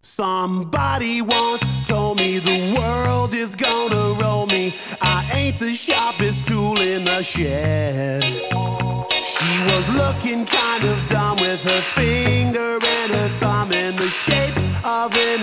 Somebody once told me the world is gonna roll me. I ain't the sharpest tool in the shed. She was looking kind of dumb with her finger and her thumb in the shape of an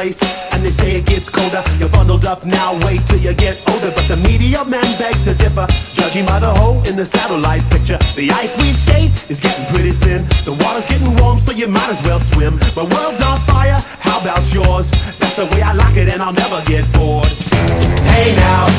Place, and they say it gets colder. You're bundled up now, wait till you get older. But the media men beg to differ, judging by the hole in the satellite picture. The ice we skate is getting pretty thin. The water's getting warm, so you might as well swim. My world's on fire, how about yours? That's the way I like it, and I'll never get bored. Hey now,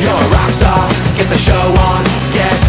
you're a rock star. Get the show on, get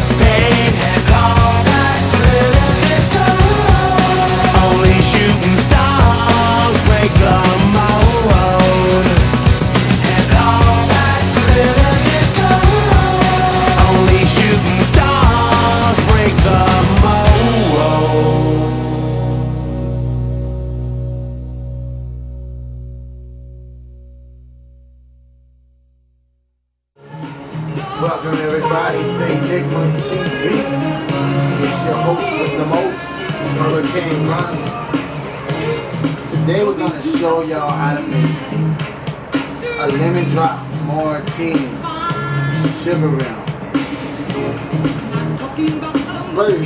Today we're gonna show y'all how to make a lemon drop martini sugar round. First,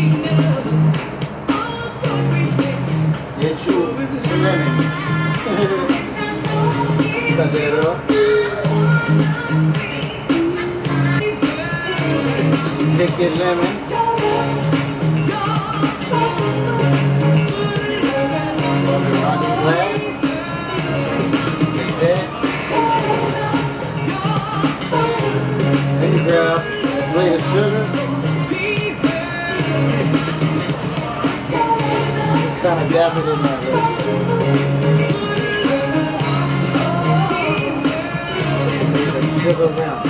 get you some lemons. Cut that up. Take your lemon. Sugar around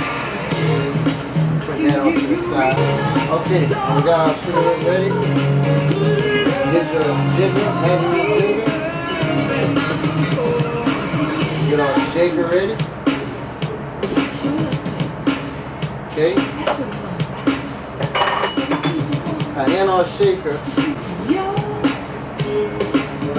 put that to the side. Okay, we got our sugar ready. Get your jigger, hand jigger. Get our shaker ready. Okay. Now in our shaker,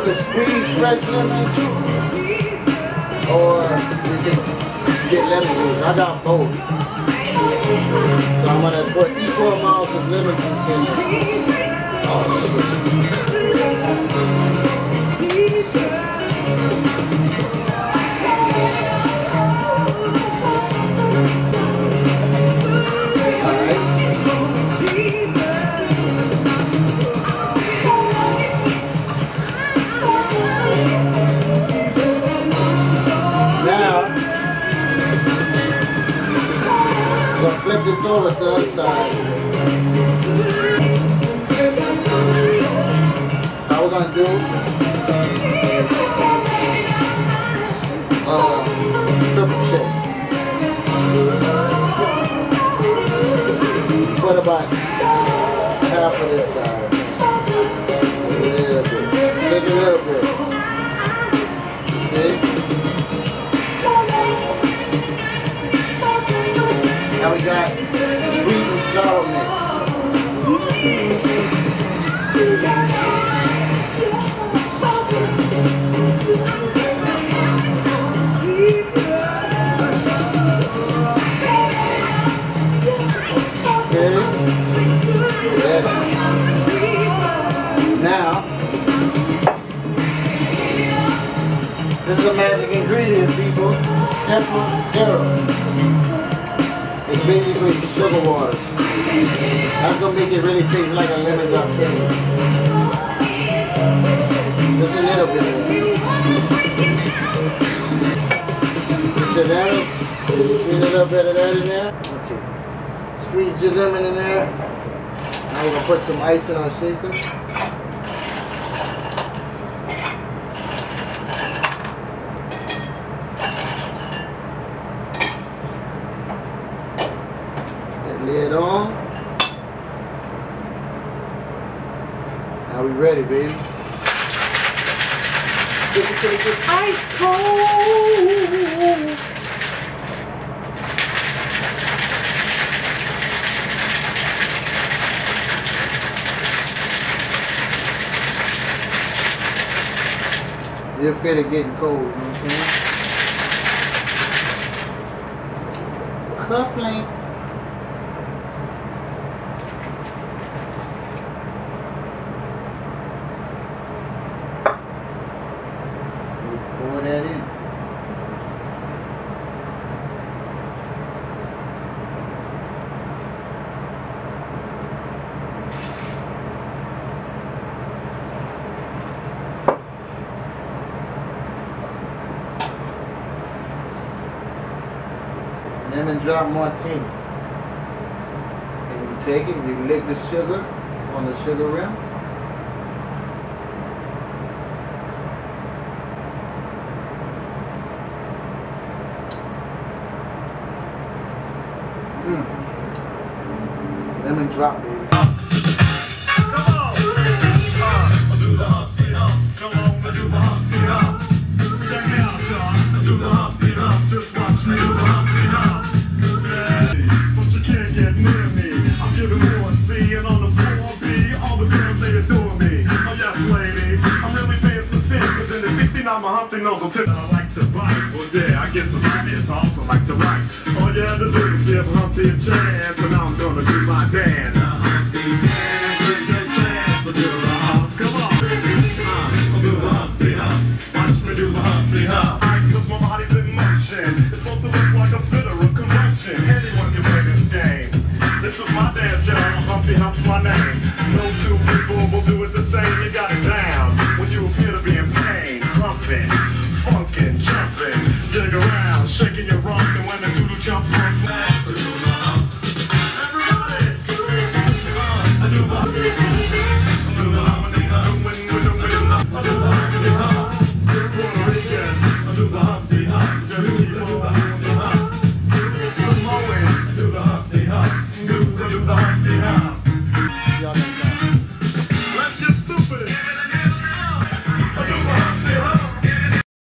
you can squeeze fresh lemon juice, or you can get lemon juice. I got both. So I'm gonna put equal amounts of lemon juice in there. Oh, Simple syrup. It's basically sugar water. That's gonna make it really taste like a lemon drop cake. Just a little bit. Put your lemon, squeeze a little bit of that in there. Okay. Squeeze your lemon in there. Now we're gonna put some ice in our shaker. That lid on. Now we ready, baby. Ice cold. You'll feel it getting cold, you know what I'm saying? We pour that in. Lemon drop martini. And you take it, you lick the sugar on the sugar rim. Mm. Lemon drop, baby. I'm a Nose until I like to bite. Well, yeah, I guess it's obvious. I also like to write. All you had to do is give Humpty a chance, and I'm gonna do my dance. Humpty dance chance do the. Come on. Uh, I'll do the Humpty Hump. Watch me do the Humpty my body's in motion. It's supposed to look like a fit or a. Anyone can play this game. This is my dance, y'all. Humpty Hump's my name. No two people will do